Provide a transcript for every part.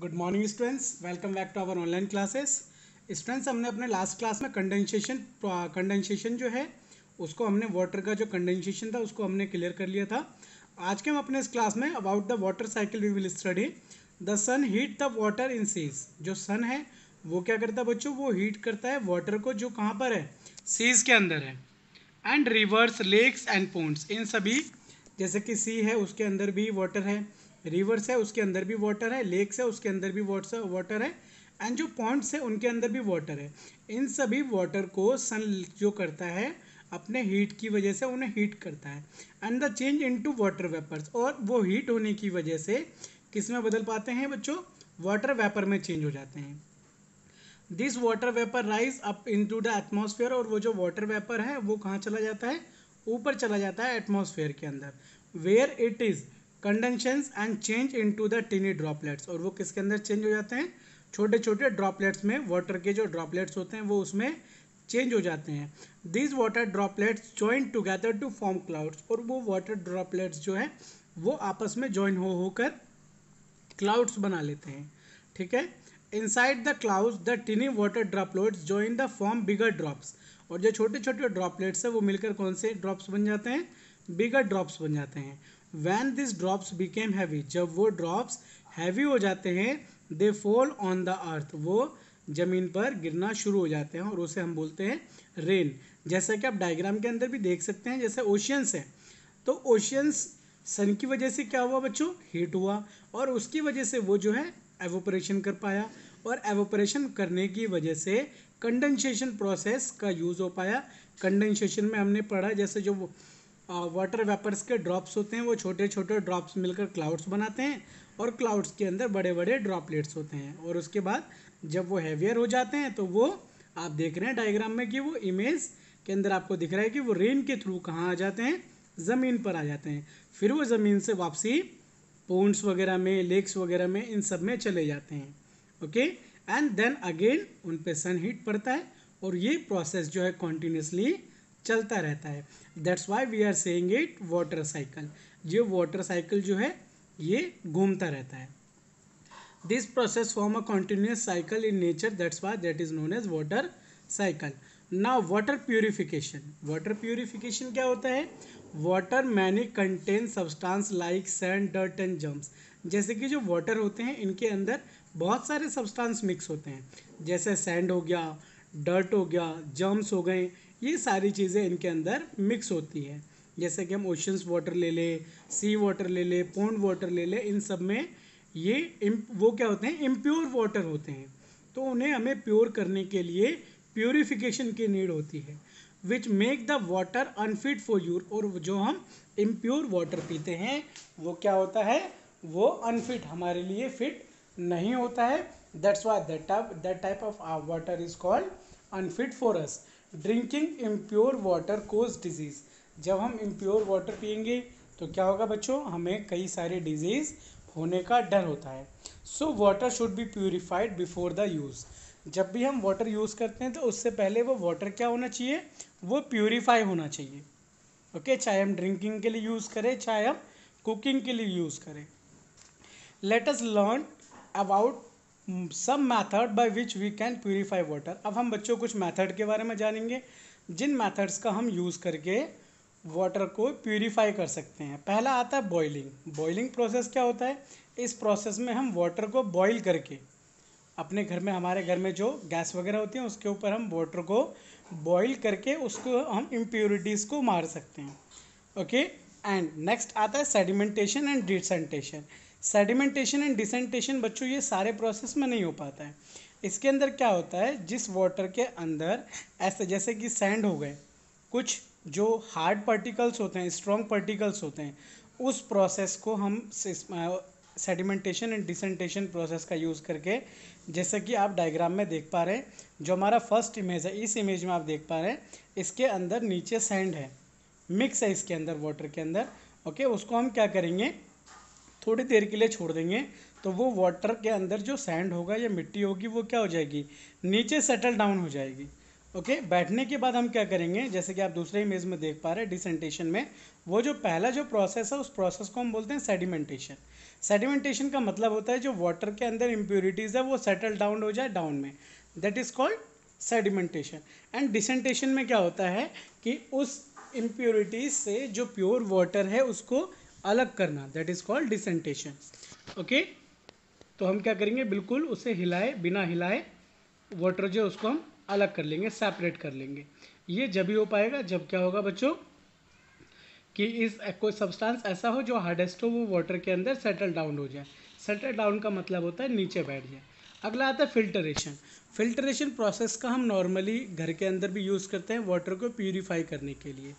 Good morning students welcome back to our online classes students हमने अपने last class में condensation condensation जो है, उसको हमने वाटर का जो कंडेंसेशन था, उसको हमने क्लियर कर लिया था। आज के हम अपने इस क्लास में about the water cycle we will study the sun heat the water in seas जो सन है, वो क्या करता है बच्चों? वो हीट करता है वाटर को जो कहाँ पर है? सीज के अंदर है। And rivers lakes and ponds इन सभी, जैसे कि सी है, उसके अंदर भी वाटर है। रिवर्स है, उसके अंदर भी वाटर है लेक्स है, उसके अंदर भी वाटर है एंड जो पॉइंट्स है, उनके अंदर भी वाटर है। इन सभी वाटर को सन जो करता है, अपने हीट की वजह से उन्हें हीट करता है। And the change into water vapours और वो हीट होने की वजह से किसमें बदल पाते हैं बच्चों? वाटर वेपर में चेंज हो जाते हैं। This water vapour rise up into the atmosphere और वो जो वाटर वेपर है, वो कहाँ चला जाता है? ऊपर चला जाता है एटमोसफेयर के अंदर। Where it is condensations and change into the tiny droplets और वो किसके अंदर चेंज हो जाते हैं? छोटे छोटे ड्रॉपलेट्स में वाटर के जो ड्रॉपलेट्स होते हैं, वो उसमें चेंज हो जाते हैं। These water droplets join together to form clouds और वो वाटर ड्रॉपलेट्स जो है, वो आपस में ज्वाइन हो, होकर क्लाउड्स बना लेते हैं। ठीक है? Inside the clouds the tiny water droplets join the form bigger drops और जो छोटे छोटे ड्रॉपलेट्स है, वो मिलकर कौन से ड्रॉप्स बन जाते हैं? बिगर ड्रॉप्स बन जाते हैं। When this drops became heavy जब वो ड्रॉप्स हैवी हो जाते हैं they fall on the earth वो ज़मीन पर गिरना शुरू हो जाते हैं और उसे हम बोलते हैं रेन जैसा कि आप डायग्राम के अंदर भी देख सकते हैं, जैसे ओशियंस हैं। तो ओशियंस सन की वजह से क्या हुआ बच्चों? हीट हुआ और उसकी वजह से वो जो है एवोपरेशन कर पाया और एवोपरेशन करने की वजह से कंडेंसेशन प्रोसेस का यूज़ हो पाया। कंडेंसेशन में हमने पढ़ा, जैसे जो वाटर वेपर्स के ड्रॉप्स होते हैं, वो छोटे छोटे ड्रॉप्स मिलकर क्लाउड्स बनाते हैं और क्लाउड्स के अंदर बड़े बड़े ड्रॉपलेट्स होते हैं। और उसके बाद जब वो हैवियर हो जाते हैं तो वो आप देख रहे हैं डायग्राम में कि वो इमेज के अंदर आपको दिख रहा है कि वो रेन के थ्रू कहाँ आ जाते हैं? ज़मीन पर आ जाते हैं। फिर वो ज़मीन से वापसी पोन्ट्स वगैरह में लेक्स वगैरह में, इन सब में चले जाते हैं। ओके एंड देन अगेन उन पर सन हीट पड़ता है और ये प्रोसेस जो है कॉन्टीन्यूसली चलता रहता है। That's why we are saying it water cycle जो वाटर साइकिल जो है, ये घूमता रहता है। This process form a continuous cycle in nature that's why that is known as water cycle ना वाटर प्योरीफिकेशन वाटर प्योरीफिकेशन क्या होता है? Water many contain substance like sand dirt and germs जैसे कि जो वाटर होते हैं, इनके अंदर बहुत सारे सब्सटेंस मिक्स होते हैं। जैसे सैंड हो गया डर्ट हो गया जम्स हो गए ये सारी चीज़ें इनके अंदर मिक्स होती हैं। जैसे कि हम ओशंस वाटर ले ले सी वाटर ले ले पोन्ड वाटर ले ले, इन सब में ये वो क्या होते हैं? इम्प्योर वाटर होते हैं। तो उन्हें हमें प्योर करने के लिए प्योरिफिकेशन की नीड होती है which make the water unfit for your और जो हम इम्प्योर वाटर पीते हैं, वो क्या होता है? वो अनफिट हमारे लिए फिट नहीं होता है। That's why that type that type of water is called unfit for us drinking impure water cause disease. जब हम इम्प्योर वाटर पियेंगे तो क्या होगा बच्चों? हमें कई सारे डिज़ीज़ होने का डर होता है। So water should be purified before the use जब भी हम वाटर यूज़ करते हैं तो उससे पहले वो वाटर क्या होना चाहिए? वो प्योरीफाई होना चाहिए। Okay okay? चाहे हम ड्रिंकिंग के लिए यूज़ करें, चाहे हम कुकिंग के लिए यूज़ करें। Let us learn about some method by which we can purify water अब हम बच्चों कुछ मैथड के बारे में जानेंगे। जिन मैथड्स का हम यूज़ करके वाटर को प्योरीफाई कर सकते हैं। पहला आता है बॉइलिंग बॉइलिंग प्रोसेस क्या होता है? इस प्रोसेस में हम वाटर को बॉईल करके अपने घर में, हमारे घर में जो गैस वगैरह होती है, उसके ऊपर हम वाटर को बॉईल करके उसको हम इम्प्योरिटीज़ को मार सकते हैं। ओके एंड नेक्स्ट आता है sedimentation and decantation sedimentation and decantation बच्चों, ये सारे प्रोसेस में नहीं हो पाता है। इसके अंदर क्या होता है? जिस वाटर के अंदर ऐसे जैसे कि सैंड हो गए, कुछ जो हार्ड पार्टिकल्स होते हैं स्ट्रॉन्ग पार्टिकल्स होते हैं, उस प्रोसेस को हम सेडिमेंटेशन एंड डिसेंटेशन प्रोसेस का यूज़ करके, जैसे कि आप डायग्राम में देख पा रहे हैं, जो हमारा फ़र्स्ट इमेज है, इस इमेज में आप देख पा रहे हैं, इसके अंदर नीचे सैंड है। मिक्स है इसके अंदर वाटर के अंदर। ओके उसको हम क्या करेंगे? थोड़ी देर के लिए छोड़ देंगे तो वो वाटर के अंदर जो सैंड होगा या मिट्टी होगी, वो क्या हो जाएगी? नीचे सेटल डाउन हो जाएगी। Okay okay? बैठने के बाद हम क्या करेंगे? जैसे कि आप दूसरे इमेज में देख पा रहे हैं डिसेंटेशन में, वो जो पहला जो प्रोसेस है, उस प्रोसेस को हम बोलते हैं सेडिमेंटेशन सेडिमेंटेशन का मतलब होता है जो वाटर के अंदर इम्प्योरिटीज़ है, वो सेटल डाउन हो जाए डाउन में. That is called sedimentation and decantation में क्या होता है कि उस इम्प्योरिटीज से जो प्योर वाटर है, उसको अलग करना that is called decantation okay तो हम क्या करेंगे? बिल्कुल उसे हिलाए, बिना हिलाए वाटर जो उसको हम अलग कर लेंगे सेपरेट कर लेंगे। ये जब ही हो पाएगा, जब क्या होगा बच्चों? कि इस कोई सब्सटेंस ऐसा हो जो हार्डेस्ट हो, वो वाटर के अंदर सेटल डाउन हो जाए। सेटल डाउन का मतलब होता है नीचे बैठ जाए। अगला आता है फिल्टरेशन फिल्टरेशन प्रोसेस का हम नॉर्मली घर के अंदर भी यूज़ करते हैं वाटर को प्यूरीफाई करने के लिए।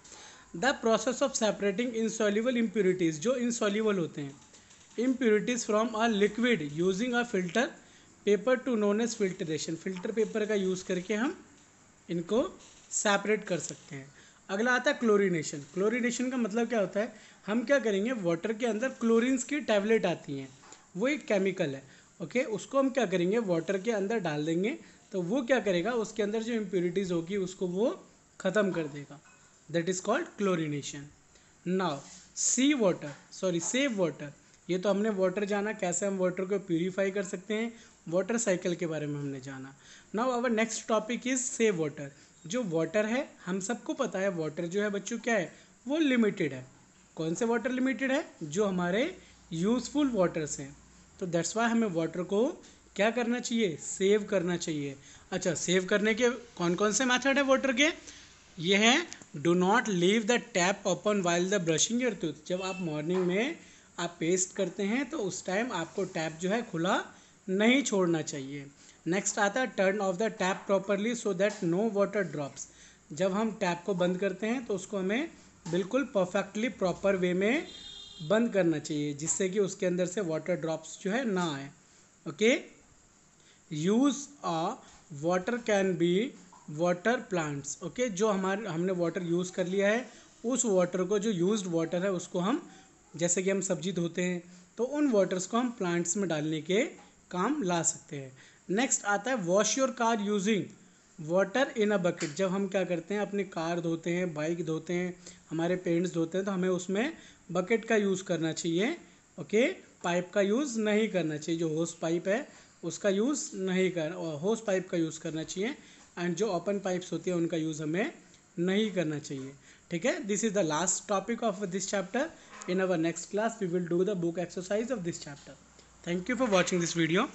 The process of separating insoluble impurities, जो इनसॉल्यूबल होते हैं। Impurities from a liquid using a filter, paper to known as filtration. Filter paper का यूज़ करके हम इनको सेपरेट कर सकते हैं। अगला आता है क्लोरीनेशन। क्लोरीनेशन का मतलब क्या होता है? हम क्या करेंगे? वाटर के अंदर क्लोरिन्स की टैबलेट आती हैं। वो एक केमिकल है, ओके? उसको हम क्या करेंगे? वाटर के अंदर डाल देंगे तो वो क्या करेगा? उसके अंदर जो इम्प्योरिटीज़ होगी, उसको वो ख़त्म कर देगा। That is called chlorination now see water sorry save water ये तो हमने वाटर जाना, कैसे हम वाटर को प्यूरीफाई कर सकते हैं? वाटर साइकिल के बारे में हमने जाना। Now our next topic is save water जो वाटर है, हम सबको पता है वाटर जो है बच्चों क्या है? वो लिमिटेड है। कौन से वाटर लिमिटेड है? जो हमारे यूज़फुल वाटर्स हैं। तो दैट्स वाई हमें वाटर को क्या करना चाहिए? सेव करना चाहिए। अच्छा सेव करने के कौन कौन से मेथड है वाटर के? ये हैं do not leave the tap open while the brushing your tooth जब आप मॉर्निंग में आप पेस्ट करते हैं तो उस टाइम आपको टैप जो है खुला नहीं छोड़ना चाहिए। नेक्स्ट आता है turn off the tap properly so that no water drops जब हम टैप को बंद करते हैं तो उसको हमें बिल्कुल परफेक्टली प्रॉपर वे में बंद करना चाहिए, जिससे कि उसके अंदर से वाटर ड्रॉप्स जो है ना आए। Okay use a water can be water plants okay जो हमारे, हमने वाटर यूज़ कर लिया है, उस वाटर को जो यूज्ड वाटर है, उसको हम, जैसे कि हम सब्ज़ी धोते हैं तो उन वाटर्स को हम प्लांट्स में डालने के काम ला सकते हैं। नेक्स्ट आता है wash your car using water in a bucket जब हम क्या करते हैं, अपनी कार धोते हैं बाइक धोते हैं, हमारे पेंट्स धोते हैं तो हमें उसमें बकेट का यूज़ करना चाहिए ओके पाइप का यूज़ नहीं करना चाहिए। जो होस पाइप है, उसका यूज़ नहीं कर होस पाइप का यूज़ करना चाहिए। एंड जो ओपन पाइप्स होती है, उनका यूज़ हमें नहीं करना चाहिए। ठीक है? This is the last topic of this chapter in our next class we will do the book exercise of this chapter thank you for watching this video